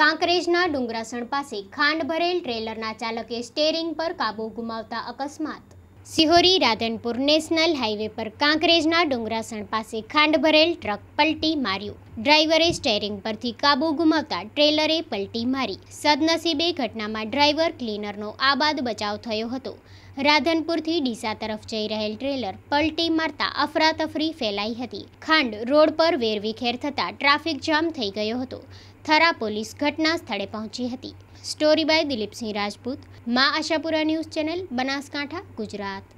કાંકરેજના ડુંગરાસણ પાસે ખાંડ ભરેલ ટ્રેલરના ચાલકે સ્ટેરિંગ પર કાબુ ગુમાવતા અકસ્માત સિહોરી રાધનપુર નેશનલ હાઈવે પર કાંકરેજના ડુંગરાસણ પાસે ખાંડ ભરેલ ટ્રક પલટી માર્યું ડ્રાઈવરે સ્ટેરિંગ પરથી કાબુ ગુમાવતા ટ્રેલરે પલટી મારી સદનસીબે ઘટનામાં ડ્રાઈવર ક્લીનરનો આબાદ બચાવ થયો હતો રાધનપુરથી ડીસા તરફ જઈ રહેલ ટ્રેલર પલટી મારતા અફરાતફરી ફેલાઈ હતી ખાંડ રોડ પર વેરવિખેર થતાં ટ્રાફિક જામ થઈ ગયો હતો થરા પોલીસ ઘટના સ્થળે પહોંચી હતી story by Dilipsinh Rajput Maa Ashapura news channel Banaskantha Gujarat